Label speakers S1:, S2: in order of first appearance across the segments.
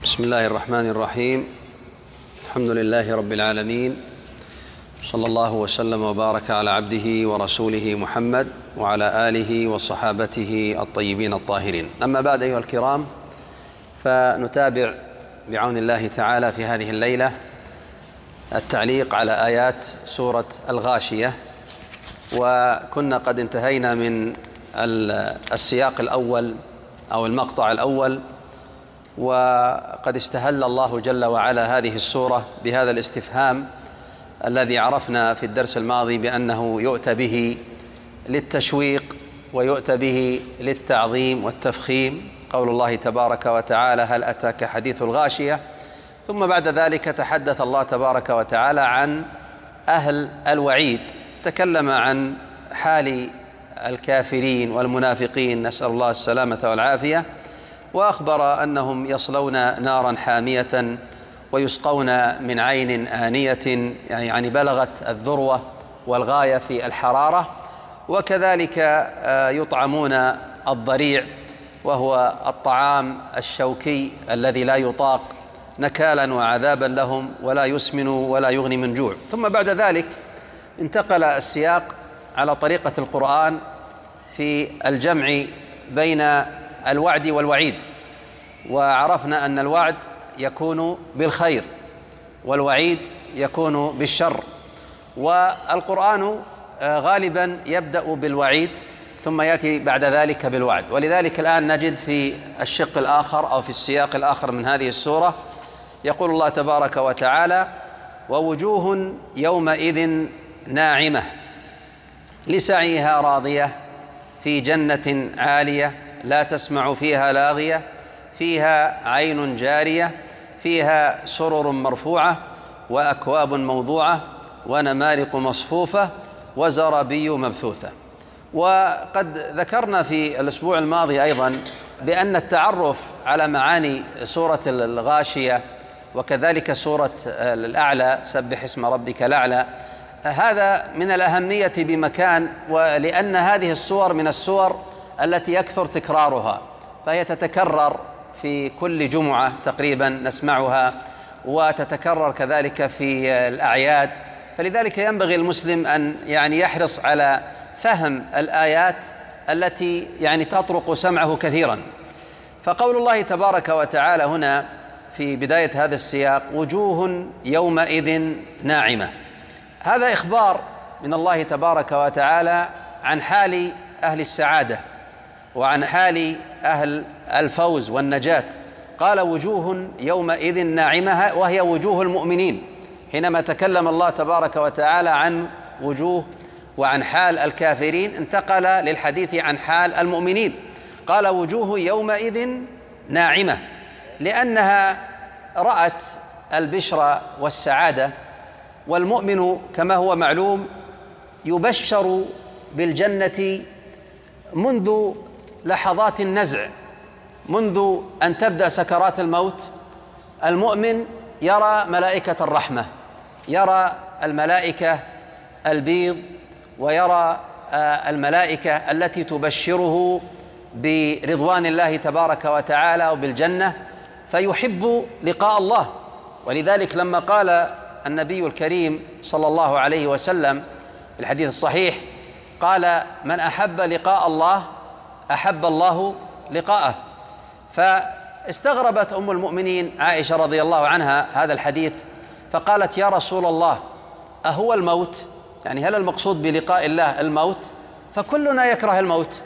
S1: بسم الله الرحمن الرحيم. الحمد لله رب العالمين. صلى الله وسلم وبارك على عبده ورسوله محمد وعلى آله وصحابته الطيبين الطاهرين. أما بعد أيها الكرام فنتابع بعون الله تعالى في هذه الليلة التعليق على آيات سورة الغاشية. وكنا قد انتهينا من السياق الأول أو المقطع الأول وقد استهل الله جل وعلا هذه السورة بهذا الاستفهام الذي عرفنا في الدرس الماضي بأنه يؤتى به للتشويق ويؤتى به للتعظيم والتفخيم. قول الله تبارك وتعالى هل أتاك حديث الغاشية؟ ثم بعد ذلك تحدث الله تبارك وتعالى عن أهل الوعيد. تكلم عن حال الكافرين والمنافقين. نسأل الله السلامة والعافية. وأخبر أنهم يصلون نارا حامية ويسقون من عين آنية يعني بلغت الذروة والغاية في الحرارة. وكذلك يطعمون الضريع وهو الطعام الشوكي الذي لا يطاق نكالا وعذابا لهم ولا يسمن ولا يغني من جوع. ثم بعد ذلك انتقل السياق على طريقة القرآن في الجمع بين الوعد والوعيد. وعرفنا أن الوعد يكون بالخير والوعيد يكون بالشر. والقرآن غالبا يبدأ بالوعيد ثم يأتي بعد ذلك بالوعد. ولذلك الآن نجد في الشق الآخر أو في السياق الآخر من هذه السورة يقول الله تبارك وتعالى ووجوه يومئذ ناعمة لسعيها راضية في جنة عالية لا تسمع فيها لاغية فيها عين جارية فيها سرر مرفوعة وأكواب موضوعة ونمارق مصفوفة وزرابي مبثوثة. وقد ذكرنا في الأسبوع الماضي أيضا بأن التعرف على معاني سورة الغاشية وكذلك سورة الأعلى سبح اسم ربك الأعلى هذا من الأهمية بمكان ولأن هذه السور من السور التي يكثر تكرارها فهي تتكرر في كل جمعة تقريبا نسمعها وتتكرر كذلك في الأعياد. فلذلك ينبغي المسلم أن يعني يحرص على فهم الآيات التي يعني تطرق سمعه كثيرا. فقول الله تبارك وتعالى هنا في بداية هذا السياق وجوه يومئذ ناعمة. هذا إخبار من الله تبارك وتعالى عن حال أهل السعادة. وعن حال أهل الفوز والنجاة. قال وجوه يومئذ ناعمة وهي وجوه المؤمنين حينما تكلم الله تبارك وتعالى عن وجوه وعن حال الكافرين انتقل للحديث عن حال المؤمنين. قال وجوه يومئذ ناعمة لأنها رأت البشرى والسعادة والمؤمن كما هو معلوم يبشر بالجنة منذ لحظات النزع منذ أن تبدأ سكرات الموت المؤمن يرى ملائكة الرحمة يرى الملائكة البيض ويرى الملائكة التي تبشره برضوان الله تبارك وتعالى وبالجنة فيحب لقاء الله. ولذلك لما قال النبي الكريم صلى الله عليه وسلم في الحديث الصحيح قال من أحب لقاء الله أحب الله لقاءه. فاستغربت أم المؤمنين عائشة رضي الله عنها هذا الحديث فقالت يا رسول الله أهو الموت؟ يعني هل المقصود بلقاء الله الموت؟ فكلنا يكره الموت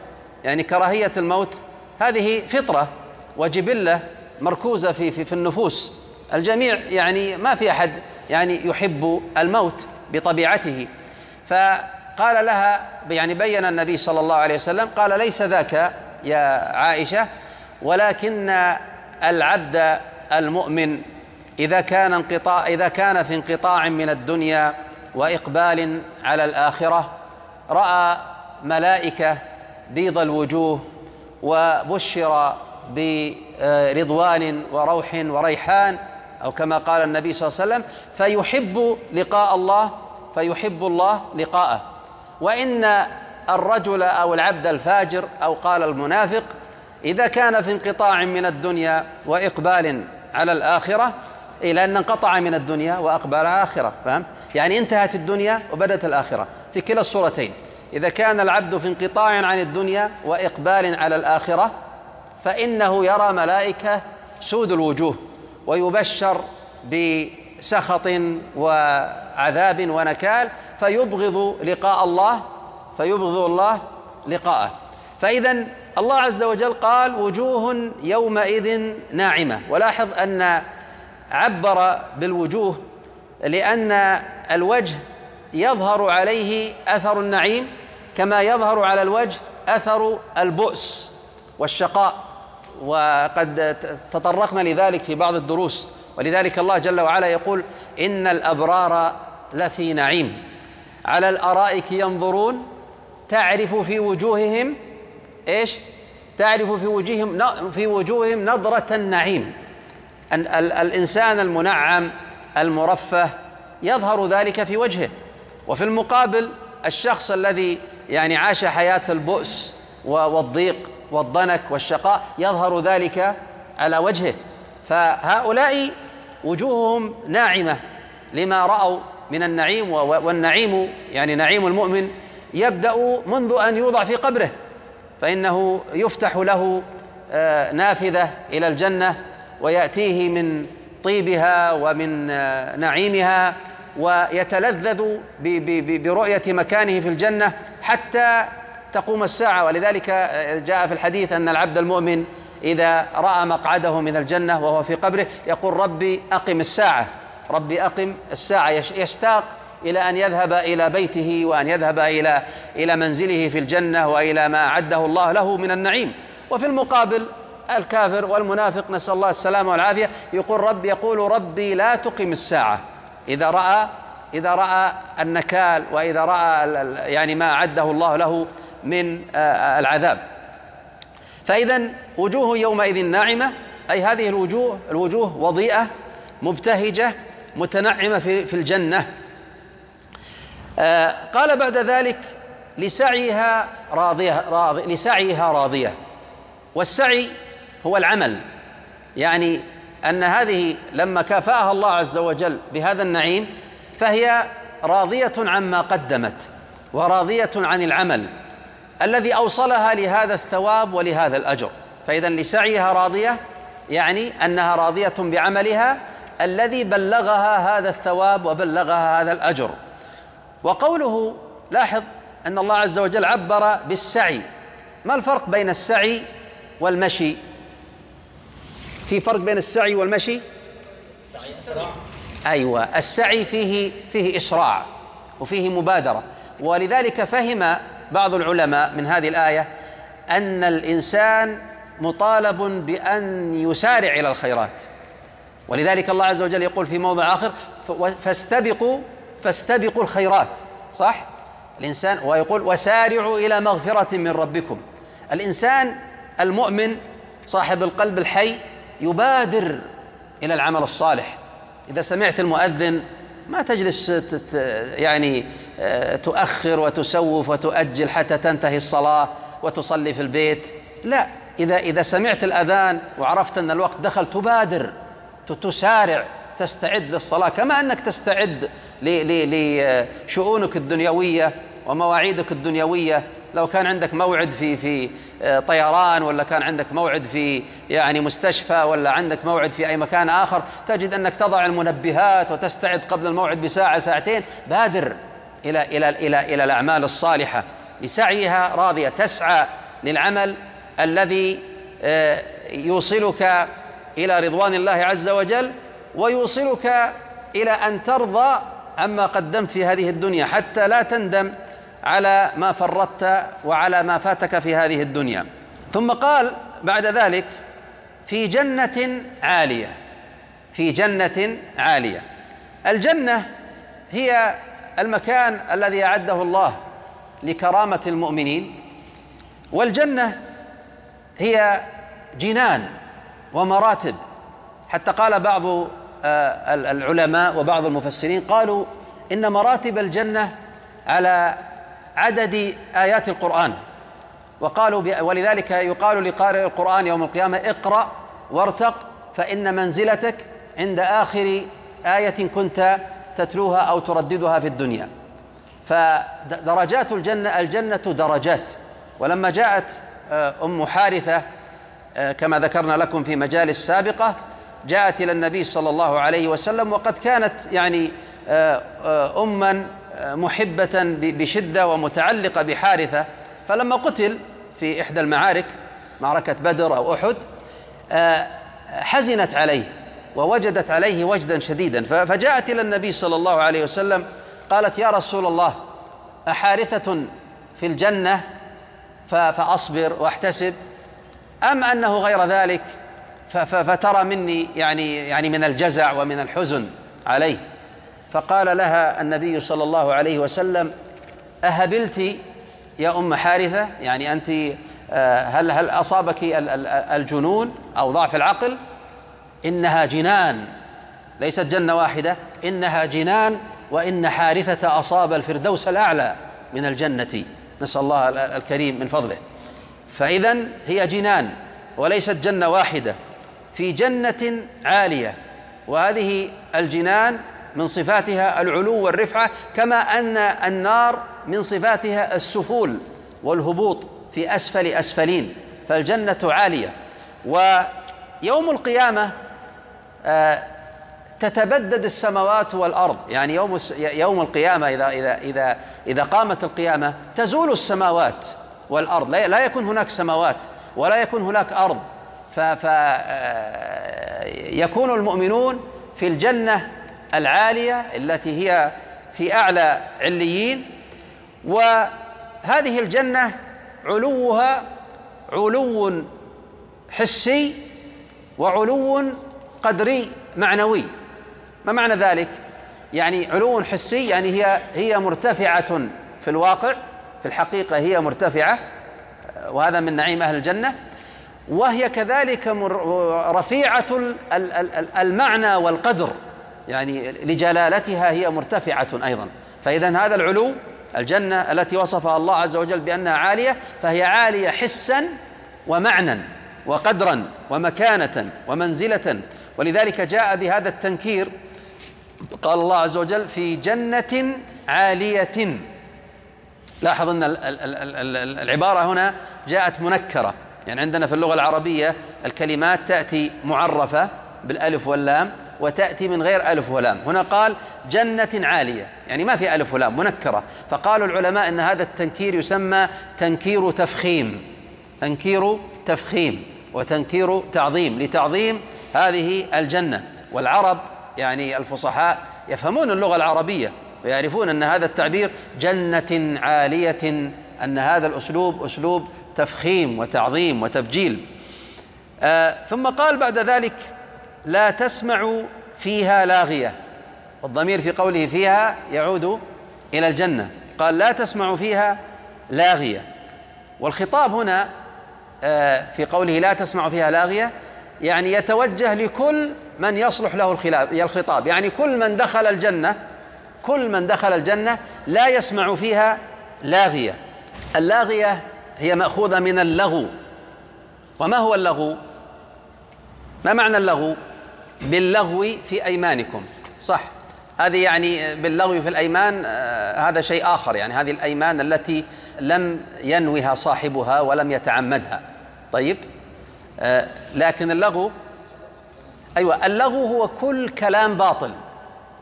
S1: يعني كراهية الموت. هذه فطرة وجبلة مركوزة في في, في النفوس. الجميع يعني ما في أحد يعني يحب الموت بطبيعته. فقال لها يعني بين النبي صلى الله عليه وسلم قال ليس ذاك يا عائشة ولكن العبد المؤمن إذا كان انقطاع إذا كان في انقطاع من الدنيا وإقبال على الآخرة رأى ملائكة بيض الوجوه وبشر برضوان وروح وريحان أو كما قال النبي صلى الله عليه وسلم فيحب لقاء الله فيحب الله لقاءه. وإن الرجل أو العبد الفاجر أو قال المنافق إذا كان في انقطاع من الدنيا وإقبال على الآخرة إلى أن انقطع من الدنيا وأقبل آخرة فهمت؟ يعني انتهت الدنيا وبدت الآخرة في كلا الصورتين إذا كان العبد في انقطاع عن الدنيا وإقبال على الآخرة فإنه يرى ملائكة سود الوجوه ويبشر بسخط وعذاب ونكال فيبغض لقاء الله فيبغض الله لقاءه. فإذا الله عز وجل قال وجوه يومئذ ناعمة ولاحظ أن عبر بالوجوه لأن الوجه يظهر عليه أثر النعيم كما يظهر على الوجه أثر البؤس والشقاء. وقد تطرقنا لذلك في بعض الدروس. ولذلك الله جل وعلا يقول إن الأبرار لفي نعيم. على الأرائك ينظرون تعرف في وجوههم إيش؟ تعرف في وجوههم في وجوههم نظرة النعيم. الإنسان المنعم المرفه يظهر ذلك في وجهه. وفي المقابل الشخص الذي يعني عاش حياة البؤس والضيق والضنك والشقاء يظهر ذلك على وجهه. فهؤلاء وجوههم ناعمة لما رأوا من النعيم والنعيم يعني نعيم المؤمن يبدأ منذ أن يوضع في قبره فإنه يفتح له آه، نافذة إلى الجنة ويأتيه من طيبها ومن آه، نعيمها ويتلذذ برؤية مكانه في الجنة حتى تقوم الساعة. ولذلك آه، جاء في الحديث أن العبد المؤمن إذا رأى مقعده من الجنة وهو في قبره يقول ربي أقم الساعة. ربي أقم الساعة. يشتاق إلى أن يذهب إلى بيته وأن يذهب إلى إلى منزله في الجنة وإلى ما أعده الله له من النعيم. وفي المقابل الكافر والمنافق نسأل الله السلامة والعافية يقول رب يقول ربي لا تقم الساعة. إذا رأى إذا رأى النكال وإذا رأى يعني ما أعده الله له من العذاب. فإذا وجوه يومئذ ناعمة أي هذه الوجوه الوجوه وضيئة مبتهجة متنعمة في في الجنة. آه قال بعد ذلك لسعيها راضية راضي لسعيها راضية. والسعي هو العمل. يعني أن هذه لما كافأها الله عز وجل بهذا النعيم فهي راضية عما قدمت وراضية عن العمل. الذي أوصلها لهذا الثواب ولهذا الأجر. فإذا لسعيها راضية يعني أنها راضية بعملها الذي بلغها هذا الثواب وبلغها هذا الأجر. وقوله لاحظ أن الله عز وجل عبر بالسعي. ما الفرق بين السعي والمشي؟ في فرق بين السعي والمشي؟ أيوة السعي فيه فيه إسراع وفيه مبادرة. ولذلك فهم بعض العلماء من هذه الآية أن الإنسان مطالب بأن يسارع إلى الخيرات. ولذلك الله عز وجل يقول في موضع آخر فاستبقوا فاستبقوا الخيرات صح؟ الإنسان ويقول وسارعوا إلى مغفرة من ربكم. الإنسان المؤمن صاحب القلب الحي يبادر إلى العمل الصالح. إذا سمعت المؤذن ما تجلس يعني آه، تؤخر وتسوف وتؤجل حتى تنتهي الصلاة وتصلي في البيت. لا إذا إذا سمعت الأذان وعرفت أن الوقت دخل تبادر تسارع تستعد للصلاة. كما أنك تستعد لشؤونك الدنيوية ومواعيدك الدنيوية. لو كان عندك موعد في في آه، طيران ولا كان عندك موعد في يعني مستشفى ولا عندك موعد في أي مكان آخر تجد أنك تضع المنبهات وتستعد قبل الموعد بساعة ساعتين. بادر إلى إلى إلى إلى الأعمال الصالحة. لسعيها راضية. تسعى للعمل الذي آه، يوصلك إلى رضوان الله عز وجل ويوصلك إلى أن ترضى عما قدمت في هذه الدنيا. حتى لا تندم على ما فرطت وعلى ما فاتك في هذه الدنيا. ثم قال بعد ذلك في جنة عالية في جنة عالية. الجنة هي المكان الذي أعده الله لكرامة المؤمنين والجنة هي جنان ومراتب. حتى قال بعض آه، العلماء وبعض المفسرين قالوا إن مراتب الجنة على عدد آيات القرآن. وقالوا ولذلك يقال لقارئ القرآن يوم القيامة اقرأ وارتق فإن منزلتك عند آخر آية كنت تتلوها أو ترددها في الدنيا. فدرجات الجنة الجنة درجات. ولما جاءت آه، أم حارثة آه، كما ذكرنا لكم في مجالس سابقة جاءت إلى النبي صلى الله عليه وسلم وقد كانت يعني آه، أما محبة بشدة ومتعلقة بحارثة. فلما قتل في إحدى المعارك معركة بدر أو أحد حزنت عليه ووجدت عليه وجدا شديدا. فجاءت إلى النبي صلى الله عليه وسلم قالت يا رسول الله أحارثة في الجنة؟ فأصبر واحتسب. أم أنه غير ذلك؟ فترى مني يعني يعني من الجزع ومن الحزن عليه. فقال لها النبي صلى الله عليه وسلم أهبلت يا أم حارثة؟ يعني أنت آه، هل هل أصابك الجنون أو ضعف العقل؟ إنها جنان ليست جنة واحدة إنها جنان وإن حارثة أصاب الفردوس الأعلى من الجنة. نسأل الله الكريم من فضله. فإذا هي جنان وليست جنة واحدة في جنة عالية وهذه الجنان من صفاتها العلو والرفعة كما أن النار من صفاتها السفول والهبوط في أسفل أسفلين فالجنة عالية. ويوم القيامة آه، تتبدد السماوات والأرض. يعني يوم يوم القيامة إذا إذا إذا إذا قامت القيامة تزول السماوات والأرض. لا يكون هناك سماوات ولا يكون هناك أرض. فيكون آه، المؤمنون في الجنة العالية التي هي في أعلى عليين وهذه الجنة علوها علو حسي وعلو قدري معنوي. ما معنى ذلك؟ يعني علو حسي يعني هي هي مرتفعة في الواقع في الحقيقة هي مرتفعة وهذا من نعيم أهل الجنة. وهي كذلك رفيعة المعنى والقدر. يعني لجلالتها هي مرتفعة أيضا. فإذا هذا العلو الجنة التي وصفها الله عز وجل بأنها عالية فهي عالية حسا ومعنى وقدرا ومكانة ومنزلة. ولذلك جاء بهذا التنكير قال الله عز وجل في جنة عالية. لاحظ أن العبارة هنا جاءت منكرة. يعني عندنا في اللغة العربية الكلمات تأتي معرفة بالألف واللام وتأتي من غير ألف ولام. هنا قال جنة عالية يعني ما في ألف ولام منكرة. فقالوا العلماء أن هذا التنكير يسمى تنكير تفخيم. تنكير تفخيم وتنكير تعظيم. لتعظيم هذه الجنة. والعرب يعني الفصحاء يفهمون اللغة العربية ويعرفون أن هذا التعبير جنة عالية أن هذا الأسلوب أسلوب تفخيم وتعظيم وتبجيل. آه ثم قال بعد ذلك لا تسمع فيها لاغية. والضمير في قوله فيها يعود إلى الجنة. قال لا تسمع فيها لاغية. والخطاب هنا آه في قوله لا تسمع فيها لاغية يعني يتوجه لكل من يصلح له الخطاب. يعني كل من دخل الجنة كل من دخل الجنة لا يسمع فيها لاغية. اللاغية هي مأخوذة من اللغو. وما هو اللغو؟ ما معنى اللغو؟ باللغو في أيمانكم. صح. هذه يعني باللغو في الأيمان آه هذا شيء آخر يعني. هذه الأيمان التي لم ينوها صاحبها ولم يتعمدها. طيب. آه لكن اللغو أيوة اللغو هو كل كلام باطل.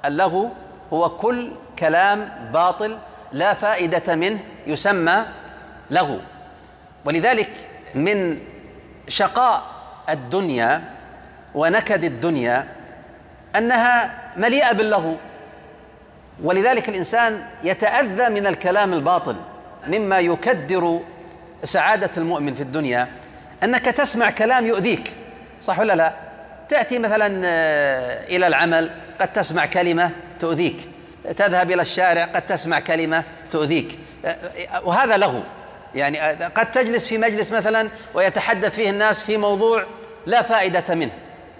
S1: اللغو هو كل كلام باطل لا فائدة منه يسمى لغو. ولذلك من شقاء الدنيا ونكد الدنيا أنها مليئة باللغو. ولذلك الإنسان يتأذى من الكلام الباطل مما يكدر سعادة المؤمن في الدنيا. أنك تسمع كلام يؤذيك صح ولا لا؟ تأتي مثلا آه، إلى العمل قد تسمع كلمة تؤذيك. تذهب إلى الشارع قد تسمع كلمة تؤذيك. آه، وهذا لغو. يعني آه، قد تجلس في مجلس مثلا ويتحدث فيه الناس في موضوع لا فائدة منه.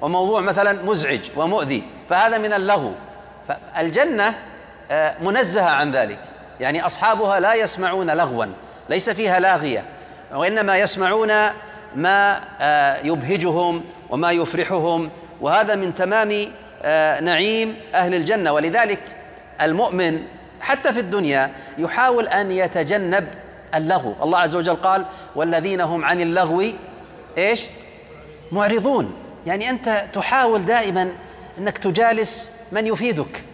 S1: وموضوع مثلا مزعج ومؤذي فهذا من اللغو فالجنة منزهة عن ذلك. يعني أصحابها لا يسمعون لغوا ليس فيها لاغية. وإنما يسمعون ما يبهجهم وما يفرحهم. وهذا من تمام آه، نعيم أهل الجنة. ولذلك المؤمن حتى في الدنيا يحاول أن يتجنب اللغو الله عز وجل قال والذين هم عن اللغو إيش؟ معرضون. يعني أنت تحاول دائما أنك تجالس من يفيدك.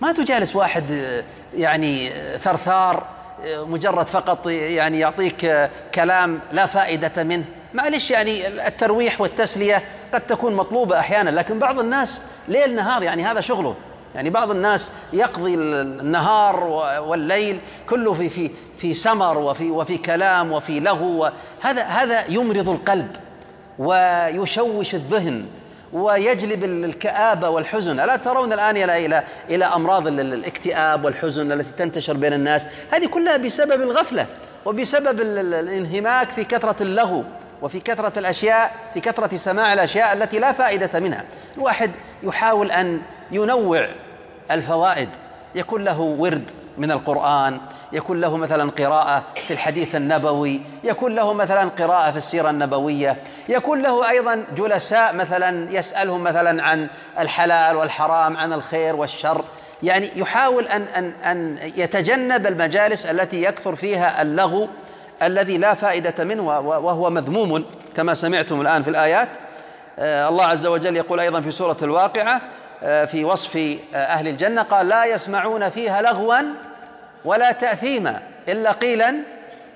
S1: ما تجالس واحد آه، يعني آه، ثرثار مجرد فقط يعني يعطيك كلام لا فائدة منه. معلش يعني الترويح والتسلية قد تكون مطلوبة أحيانا لكن بعض الناس ليل نهار يعني هذا شغله. يعني بعض الناس يقضي النهار والليل كله في في في سمر وفي وفي كلام وفي لغو هذا هذا يمرض القلب. ويشوش الذهن ويجلب الكآبة والحزن. ألا ترون الآن إلى إلى أمراض الاكتئاب والحزن التي تنتشر بين الناس؟ هذه كلها بسبب الغفلة وبسبب الانهماك في كثرة اللغو وفي كثرة الأشياء في كثرة سماع الأشياء التي لا فائدة منها. الواحد يحاول أن ينوع الفوائد. يكون له ورد من القرآن يكون له مثلا قراءة في الحديث النبوي يكون له مثلا قراءة في السيرة النبوية يكون له أيضا جلساء مثلا يسألهم مثلا عن الحلال والحرام عن الخير والشر. يعني يحاول أن أن أن يتجنب المجالس التي يكثر فيها اللغو الذي لا فائدة منه وهو مذموم كما سمعتم الآن في الآيات. آه، الله عز وجل يقول أيضا في سورة الواقعة آه، في وصف آه، أهل الجنة قال لا يسمعون فيها لغوا ولا تأثيما إلا قيلا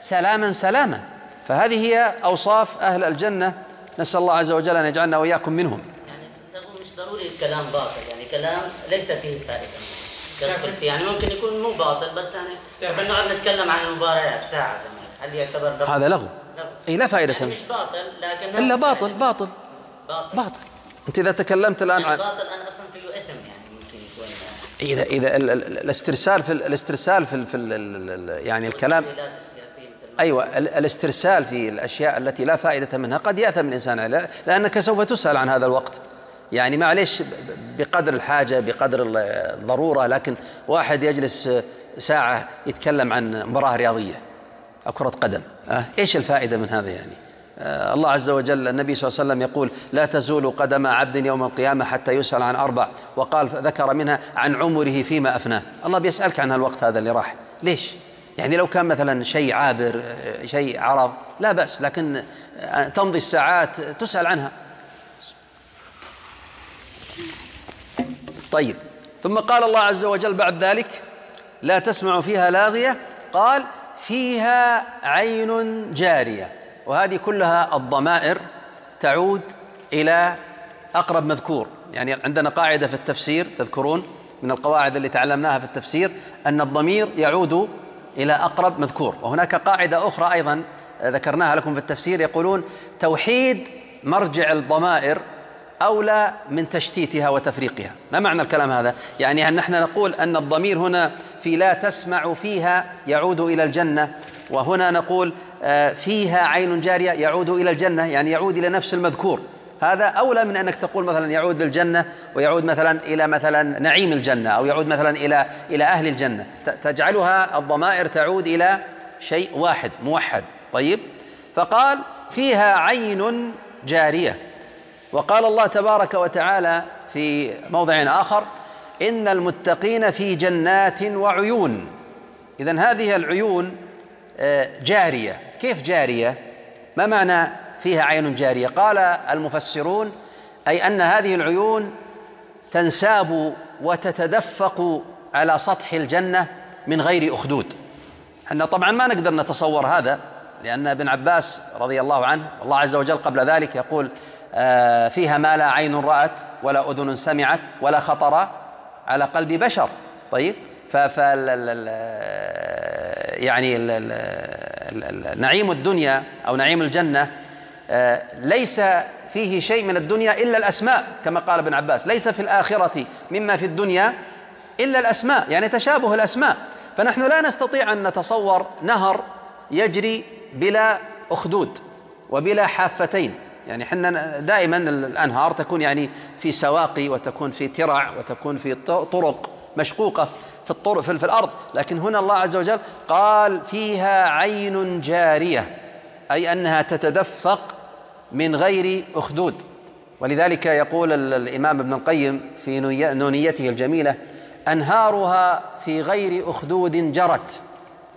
S1: سلاما سلاما. فهذه هي أوصاف أهل الجنة. نسأل الله عز وجل أن يجعلنا وإياكم منهم.
S2: يعني مش ضروري الكلام باطل يعني كلام ليس فيه فائدة. يعني ممكن يكون مو باطل بس يعني نقعد نتكلم عن المباريات ساعة زمان. هل يعتبر
S1: لغو؟ هذا لغو. اي لا فائدة
S2: يعني مش باطل لكن
S1: إلا باطل باطل. باطل. باطل. أنت إذا تكلمت الآن
S2: يعني عن باطل أنا افهم فيه اثم يعني ممكن يكون
S1: اذا إذا الاسترسال في الاسترسال في, في يعني الكلام أيوه الاسترسال في الأشياء التي لا فائدة منها قد ياثم الانسان لأنك سوف تسأل عن هذا الوقت يعني معليش بقدر الحاجة بقدر الضرورة لكن واحد يجلس ساعة يتكلم عن مباراة رياضية أو كرة قدم؟ إيش الفائدة من هذا يعني الله عز وجل النبي صلى الله عليه وسلم يقول لا تزول قدم عبد يوم القيامة حتى يسأل عن أربع. وقال ذكر منها عن عمره فيما أفناه. الله بيسألك عن هالوقت هذا اللي راح. ليش؟ يعني لو كان مثلا شيء عابر شيء عرض لا بأس. لكن تمضي الساعات تسأل عنها. طيب. ثم قال الله عز وجل بعد ذلك لا تسمع فيها لاغية. قال فيها عين جارية. وهذه كلها الضمائر تعود إلى أقرب مذكور. يعني عندنا قاعدة في التفسير تذكرون من القواعد اللي تعلمناها في التفسير أن الضمير يعود إلى أقرب مذكور. وهناك قاعدة أخرى أيضا ذكرناها لكم في التفسير يقولون توحيد مرجع الضمائر أولى من تشتيتها وتفريقها. ما معنى الكلام هذا؟ يعني أن نحن نقول أن الضمير هنا في لا تسمع فيها يعود إلى الجنة؟ وهنا نقول آه، فيها عين جارية يعود إلى الجنة يعني يعود إلى نفس المذكور. هذا أولى من أنك تقول مثلا يعود للجنة ويعود مثلا إلى مثلا نعيم الجنة أو يعود مثلا إلى إلى أهل الجنة. تجعلها الضمائر تعود إلى شيء واحد موحد. طيب؟ فقال فيها عين جارية. وقال الله تبارك وتعالى في موضع آخر إن المتقين في جنات وعيون. إذا هذه العيون جارية. كيف جارية؟ ما معنى فيها عين جارية؟ قال المفسرون أي أن هذه العيون تنساب وتتدفق على سطح الجنة من غير أخدود. إحنا طبعا ما نقدر نتصور هذا لأن ابن عباس رضي الله عنه الله عز وجل قبل ذلك يقول آه، فيها ما لا عين رأت ولا أذن سمعت ولا خطر على قلب بشر. طيب ف يعني نعيم الدنيا أو نعيم الجنة آه، ليس فيه شيء من الدنيا إلا الأسماء كما قال ابن عباس. ليس في الآخرة مما في الدنيا إلا الأسماء يعني تشابه الأسماء. فنحن لا نستطيع أن نتصور نهر يجري بلا أخدود وبلا حافتين. يعني إحنا دائما الأنهار تكون يعني في سواقي وتكون في ترع وتكون في طرق مشقوقة. في الطرق في الأرض. لكن هنا الله عز وجل قال فيها عين جارية أي أنها تتدفق من غير أخدود. ولذلك يقول الإمام ابن القيم في نونيته الجميلة أنهارها في غير أخدود جرت.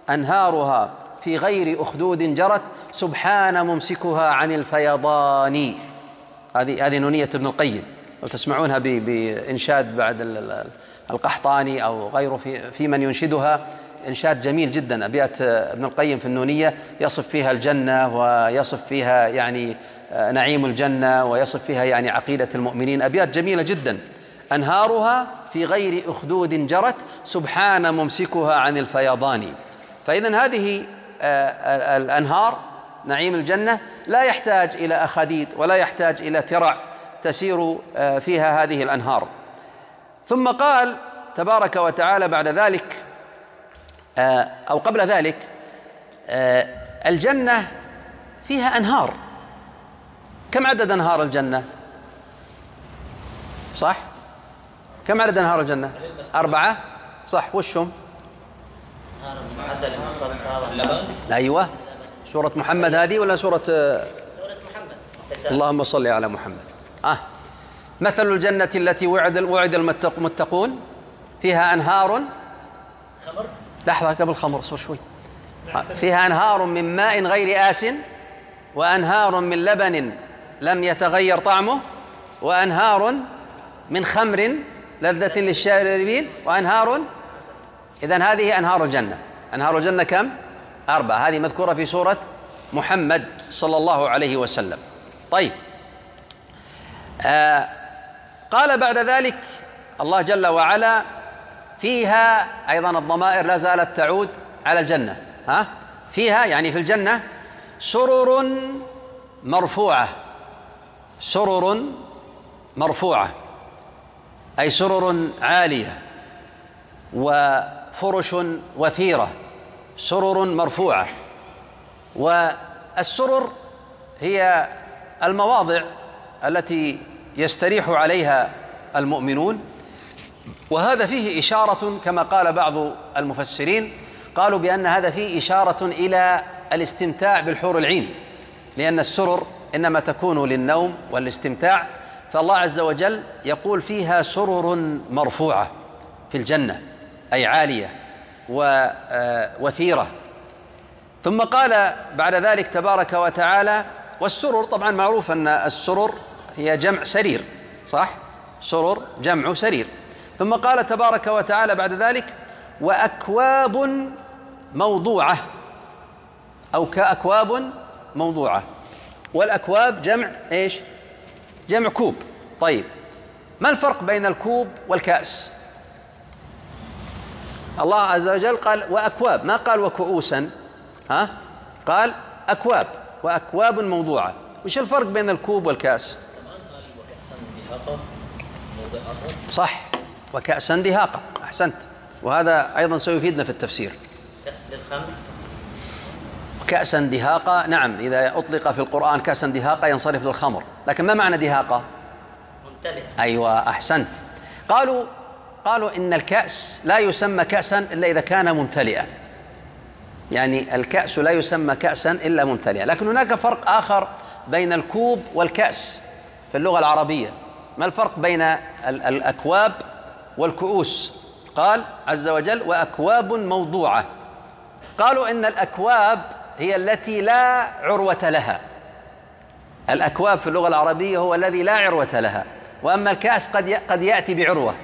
S1: أنهارها في غير أخدود جرت. سبحان ممسكها عن الفيضان. هذه هذه نونية ابن القيم. لو تسمعونها بإنشاد بعد القحطاني أو غيره في, في من ينشدها. إنشاد جميل جدا. أبيات ابن القيم في النونية يصف فيها الجنة ويصف فيها يعني آه، نعيم الجنة ويصف فيها يعني عقيدة المؤمنين. أبيات جميلة جدا. أنهارها في غير أخدود جرت سبحان ممسكها عن الفيضان. فإذا هذه آه، الأنهار نعيم الجنة لا يحتاج إلى أخاديد ولا يحتاج إلى ترع تسير آه، فيها هذه الأنهار. ثم قال تبارك وتعالى بعد ذلك آه، أو قبل ذلك الجنة فيها أنهار كم عدد أنهار الجنة؟ صح؟ كم عدد أنهار الجنة؟ أربعة صح وشهم؟ أيوة سورة محمد هذه ولا سورة اللهم صل على محمد آه مثل الجنة التي وعد وعد المتقون؟ فيها أنهار. خمر؟ لحظة قبل خمر اصبر شوي. فيها أنهار من ماء غير آس وأنهار من لبن لم يتغير طعمه وأنهار من خمر لذة للشاربين وأنهار. إذن هذه أنهار الجنة. أنهار الجنة كم؟ أربعة. هذه مذكورة في سورة محمد صلى الله عليه وسلم. طيب. آه قال بعد ذلك الله جل وعلا فيها أيضا الضمائر لا زالت تعود على الجنة. ها؟ فيها يعني في الجنة سرر مرفوعة. سرر مرفوعة. أي سرر عالية وفرش وثيرة. سرر مرفوعة. والسرر هي المواضع التي يستريح عليها المؤمنون. وهذا فيه إشارة كما قال بعض المفسرين قالوا بأن هذا فيه إشارة إلى الاستمتاع بالحور العين لأن السرر إنما تكون للنوم والاستمتاع. فالله عز وجل يقول فيها سرر مرفوعة في الجنة أي عالية ووثيرة ثم قال بعد ذلك تبارك وتعالى والسرر طبعا معروف أن السرر هي جمع سرير صح؟ سرر جمع سرير. ثم قال تبارك وتعالى بعد ذلك وأكواب موضوعة أو كأكواب موضوعة. والأكواب جمع إيش؟ جمع كوب. طيب ما الفرق بين الكوب والكأس؟ الله عز وجل قال وأكواب. ما قال وكؤوسا؟ ها؟ قال أكواب. وأكواب موضوعة. وش الفرق بين الكوب والكأس؟ صح. وكأسا دهاقة أحسنت. وهذا أيضا سيفيدنا في التفسير. كأس للخمر. كأسا دهاقة نعم إذا أطلق في القرآن كأسا دهاقة ينصرف للخمر. لكن ما معنى دهاقة ممتلئ أيوة أحسنت. قالوا قالوا إن الكأس لا يسمى كأسا إلا إذا كان ممتلئا يعني الكأس لا يسمى كأسا إلا ممتلئا لكن هناك فرق آخر بين الكوب والكأس في اللغة العربية. ما الفرق بين الأكواب والكؤوس؟ قال عز وجل وأكواب موضوعة. قالوا إن الأكواب هي التي لا عروة لها. الأكواب في اللغة العربية هو الذي لا عروة لها. وأما الكأس قد قد يأتي بعروة.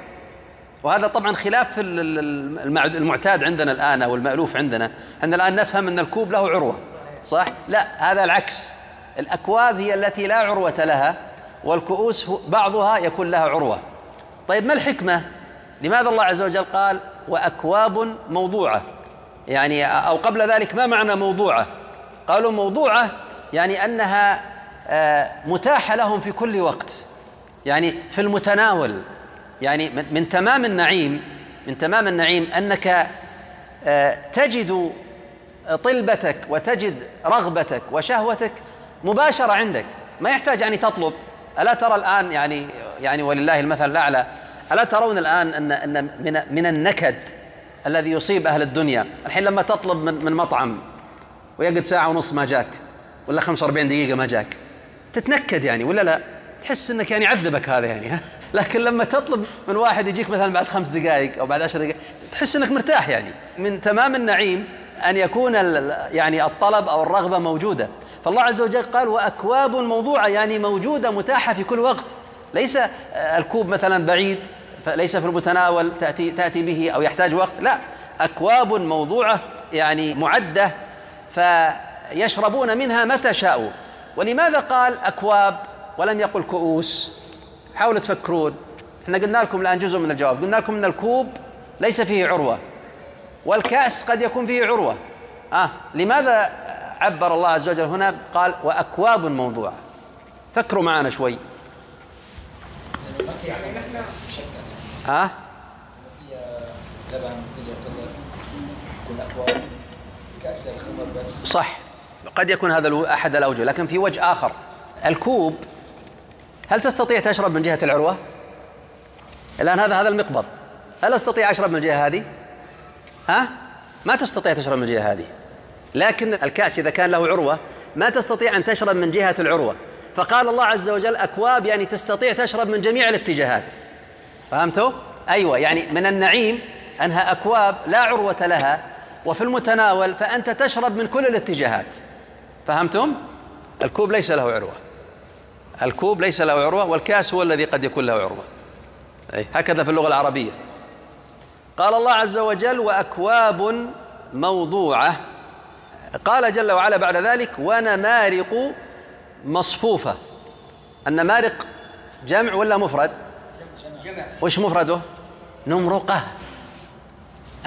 S1: وهذا طبعا خلاف المعتاد عندنا الآن أو المألوف عندنا أن الآن نفهم أن الكوب له عروة. صح؟ لا هذا العكس. الأكواب هي التي لا عروة لها. والكؤوس بعضها يكون لها عروة. طيب ما الحكمة؟ لماذا الله عز وجل قال وأكواب موضوعة؟ يعني أو قبل ذلك ما معنى موضوعة؟ قالوا موضوعة يعني أنها آه، متاحة لهم في كل وقت. يعني في المتناول. يعني من تمام النعيم من تمام النعيم أنك آه، تجد طلبتك وتجد رغبتك وشهوتك مباشرة عندك. ما يحتاج يعني تطلب. ألا ترى الآن يعني يعني ولله المثل الأعلى ألا ترون الآن أن أن من من النكد الذي يصيب أهل الدنيا الحين لما تطلب من من مطعم ويقعد ساعة ونص ما جاك ولا 45 دقيقة ما جاك تتنكد يعني ولا لا؟ تحس إنك يعني عذبك هذا يعني ها؟ لكن لما تطلب من واحد يجيك مثلا بعد خمس دقائق أو بعد عشر دقائق تحس إنك مرتاح يعني. من تمام النعيم أن يكون يعني الطلب أو الرغبة موجودة. فالله عز وجل قال وأكواب موضوعة يعني موجودة متاحة في كل وقت. ليس الكوب مثلا بعيد فليس في المتناول تأتي تأتي به أو يحتاج وقت. لا أكواب موضوعة يعني معدة فيشربون منها متى شاءوا. ولماذا قال أكواب ولم يقل كؤوس؟ حاولوا تفكرون. إحنا قلنا لكم الآن جزء من الجواب. قلنا لكم إن الكوب ليس فيه عروة والكأس قد يكون فيه عروة. آه لماذا عبر الله عز وجل هنا قال وأكواب موضوعة فكروا معنا شوي ها؟ لبن للخمر بس صح قد يكون هذا أحد الأوجه لكن في وجه آخر الكوب هل تستطيع تشرب من جهة العروة؟ الآن هذا هذا المقبض هل أستطيع أشرب من الجهة هذه؟ ها؟ ما تستطيع تشرب من الجهة هذه لكن الكأس إذا كان له عروة ما تستطيع أن تشرب من جهة العروة. فقال الله عز وجل أكواب يعني تستطيع تشرب من جميع الاتجاهات. فهمتوا؟ أيوة يعني من النعيم أنها أكواب لا عروة لها وفي المتناول فأنت تشرب من كل الاتجاهات. فهمتم؟ الكوب ليس له عروة. الكوب ليس له عروة والكأس هو الذي قد يكون له عروة. أي هكذا في اللغة العربية. قال الله عز وجل وأكواب موضوعة قال جل وعلا بعد ذلك ونمارق مصفوفة. النمارق جمع ولا مفرد؟ جمع وش مفرده؟ نمرقة.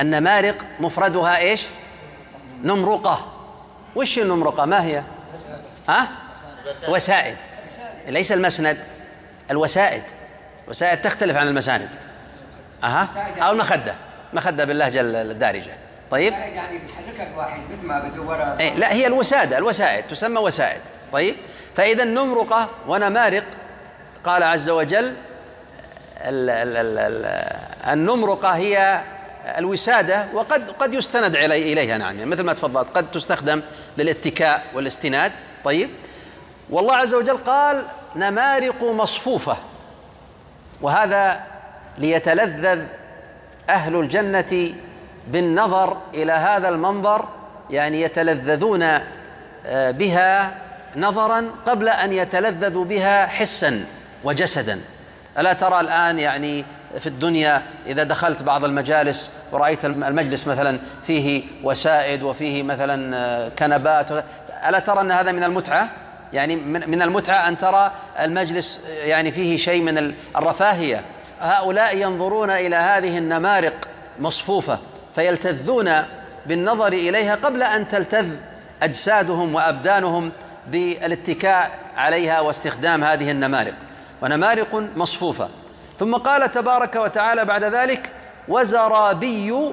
S1: النمارق مفردها إيش؟ نمرقة. وش النمرقة؟ ما هي؟ ها؟ وسائد. ليس المسند الوسائد. الوسائد تختلف عن المساند. أها؟ أو المخده مخدة باللهجه الدارجه طيب. يعني بيحركها الواحد مثل ما بده ورا. إيه لا هي الوسادة الوسائد تسمى وسائد. طيب. فإذا نمرقه ونمارق قال عز وجل ال ال ال النمرقه هي الوسادة وقد قد يستند إليها نعم. يعني مثل ما تفضلت قد تستخدم للاتكاء والاستناد. طيب. والله عز وجل قال نمارق مصفوفة. وهذا ليتلذذ أهل الجنة بالنظر إلى هذا المنظر يعني يتلذذون آه، بها نظرا قبل أن يتلذذوا بها حسا وجسدا. ألا ترى الآن يعني في الدنيا إذا دخلت بعض المجالس ورأيت المجلس مثلا فيه وسائد وفيه مثلا آه، كنبات ألا ترى أن هذا من المتعة؟ يعني من المتعة أن ترى المجلس يعني فيه شيء من الرفاهية. هؤلاء ينظرون إلى هذه النمارق مصفوفة. فيلتذون بالنظر إليها قبل أن تلتذ أجسادهم وأبدانهم بالاتكاء عليها واستخدام هذه النمارق. ونمارق مصفوفة. ثم قال تبارك وتعالى بعد ذلك وزرابي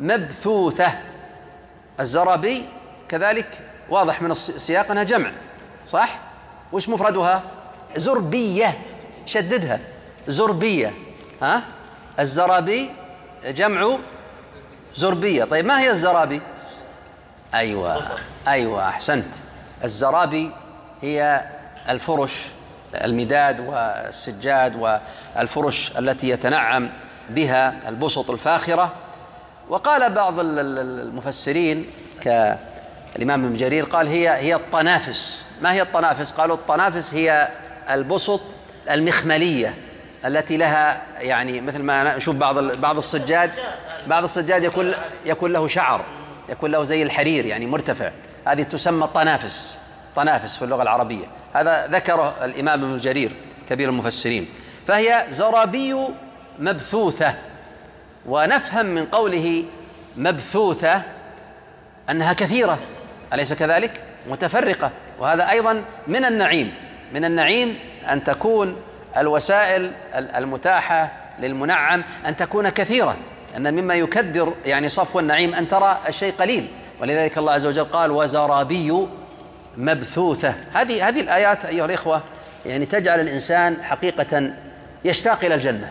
S1: مبثوثة. الزرابي كذلك واضح من السياق أنها جمع صح؟ وش مفردها؟ زربية. شددها. زربية. ها؟ الزرابي جمع زربية. طيب ما هي الزرابي؟ أيوة أيوة أحسنت. الزرابي هي الفرش المداد والسجاد والفرش التي يتنعم بها البسط الفاخرة. وقال بعض المفسرين ك الإمام ابن جرير قال هي هي الطنافس. ما هي الطنافس؟ قالوا الطنافس هي البسط المخملية. التي لها يعني مثل ما نشوف بعض بعض السجاد بعض السجاد يكون يكون له شعر يكون له زي الحرير يعني مرتفع. هذه تسمى طنافس طنافس في اللغة العربية. هذا ذكره الإمام ابن جرير كبير المفسرين. فهي زرابي مبثوثة. ونفهم من قوله مبثوثة أنها كثيرة. أليس كذلك؟ متفرقة. وهذا أيضا من النعيم. من النعيم أن تكون الوسائل المتاحة للمنعم أن تكون كثيرة أن مما يكدر يعني صفو النعيم أن ترى الشيء قليل. ولذلك الله عز وجل قال وزرابي مبثوثة. هذه هذه الآيات أيها الإخوة يعني تجعل الإنسان حقيقة يشتاق إلى الجنة.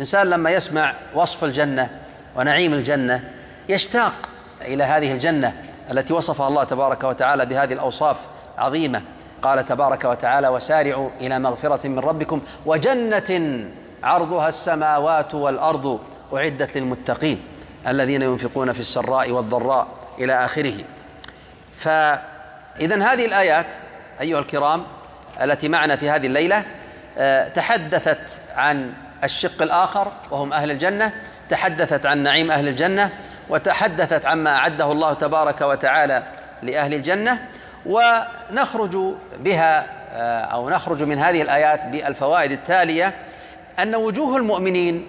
S1: إنسان لما يسمع وصف الجنة ونعيم الجنة يشتاق إلى هذه الجنة التي وصفها الله تبارك وتعالى بهذه الأوصاف عظيمة. قال تبارك وتعالى وسارعوا إلى مغفرة من ربكم وجنة عرضها السماوات والأرض أعدت للمتقين الذين ينفقون في السراء والضراء إلى آخره. فاذا هذه الآيات أيها الكرام التي معنا في هذه الليلة آه، تحدثت عن الشق الآخر وهم أهل الجنة تحدثت عن نعيم أهل الجنة وتحدثت عما أعده الله تبارك وتعالى لأهل الجنة ونخرج بها آه، أو نخرج من هذه الآيات بالفوائد التالية أن وجوه المؤمنين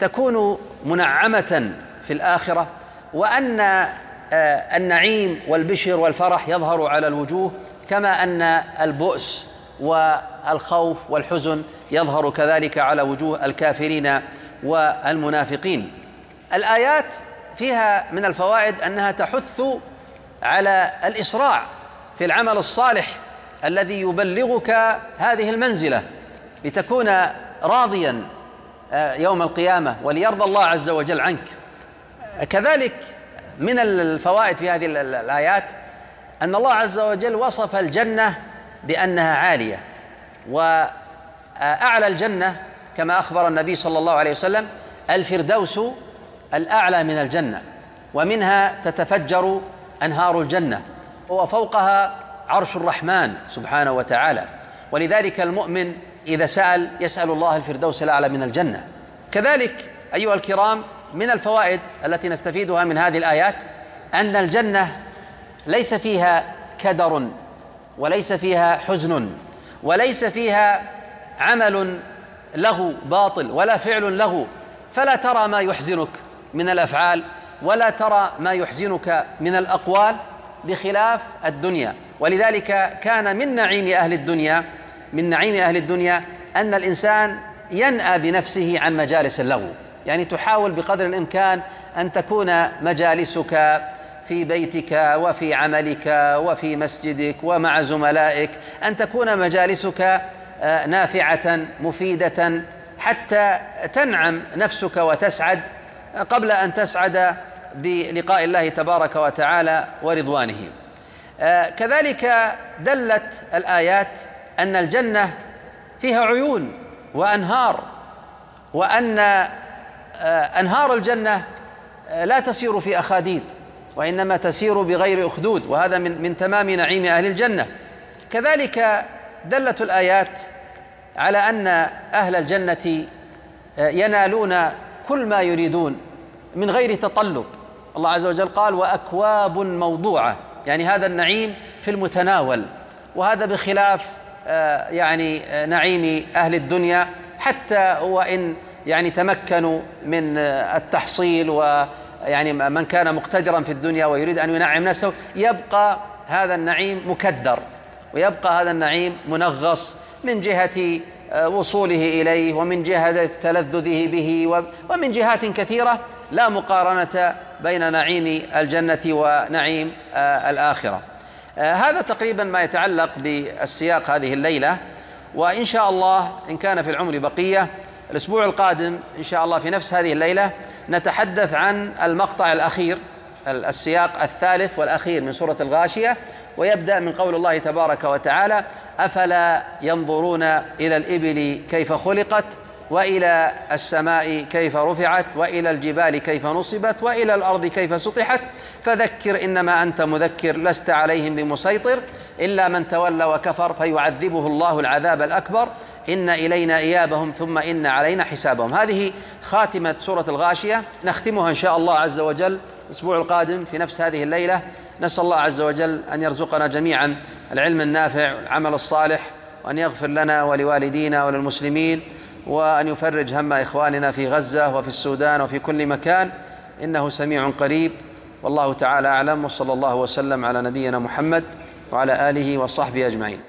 S1: تكون منعمة في الآخرة وأن آه، النعيم والبشر والفرح يظهر على الوجوه كما أن البؤس والخوف والحزن يظهر كذلك على وجوه الكافرين والمنافقين. الآيات فيها من الفوائد أنها تحث على الإسراع في العمل الصالح الذي يبلغك هذه المنزلة لتكون راضيا آه، يوم القيامة وليرضى الله عز وجل عنك. كذلك من الفوائد في هذه الآيات أن الله عز وجل وصف الجنة بأنها عالية وأعلى الجنة كما أخبر النبي صلى الله عليه وسلم الفردوس الأعلى من الجنة ومنها تتفجر أنهار الجنة. وفوقها عرش الرحمن سبحانه وتعالى. ولذلك المؤمن إذا سأل يسأل الله الفردوس الأعلى من الجنة. كذلك أيها الكرام من الفوائد التي نستفيدها من هذه الآيات أن الجنة ليس فيها كدر وليس فيها حزن وليس فيها عمل له باطل ولا فعل له. فلا ترى ما يحزنك من الأفعال ولا ترى ما يحزنك من الأقوال بخلاف الدنيا. ولذلك كان من نعيم أهل الدنيا من نعيم أهل الدنيا أن الإنسان ينأى بنفسه عن مجالس اللغو يعني تحاول بقدر الإمكان أن تكون مجالسك في بيتك وفي عملك وفي مسجدك ومع زملائك أن تكون مجالسك آه، نافعة مفيدة حتى تنعم نفسك وتسعد قبل أن تسعد بلقاء الله تبارك وتعالى ورضوانه. آه، كذلك دلت الآيات أن الجنة فيها عيون وأنهار وأن آه، أنهار الجنة لا تسير في أخاديد وإنما تسير بغير أخدود وهذا من من تمام نعيم أهل الجنة. كذلك دلت الآيات على أن أهل الجنة آه، ينالون كل ما يريدون من غير تطلب. الله عز وجل قال وأكواب موضوعة. يعني هذا النعيم في المتناول وهذا بخلاف آه، يعني آه، نعيم أهل الدنيا حتى وإن يعني تمكنوا من التحصيل و يعني من كان مقتدرا في الدنيا ويريد أن ينعم نفسه يبقى هذا النعيم مكدر ويبقى هذا النعيم منغص من جهة آه، وصوله إليه ومن جهة تلذذه به ومن جهات كثيرة لا مقارنة بين نعيم الجنة ونعيم آه، الآخرة. آه، هذا تقريبا ما يتعلق بالسياق هذه الليلة. وإن شاء الله إن كان في العمر بقية الأسبوع القادم إن شاء الله في نفس هذه الليلة نتحدث عن المقطع الأخير السياق الثالث والأخير من سورة الغاشية ويبدأ من قول الله تبارك وتعالى أفلا ينظرون إلى الإبل كيف خلقت وإلى السماء كيف رفعت وإلى الجبال كيف نصبت وإلى الأرض كيف سطحت. فذكر إنما أنت مذكر لست عليهم بمسيطر إلا من تولى وكفر فيعذبه الله العذاب الأكبر. إن إلينا إيابهم ثم إن علينا حسابهم. هذه خاتمة سورة الغاشية. نختمها إن شاء الله عز وجل الأسبوع القادم في نفس هذه الليلة. نسأل الله عز وجل أن يرزقنا جميعا العلم النافع والعمل الصالح وأن يغفر لنا ولوالدينا وللمسلمين وأن يفرج هم إخواننا في غزة وفي السودان وفي كل مكان. إنه سميع قريب. والله تعالى أعلم. وصلى الله وسلم على نبينا محمد وعلى آله وصحبه أجمعين.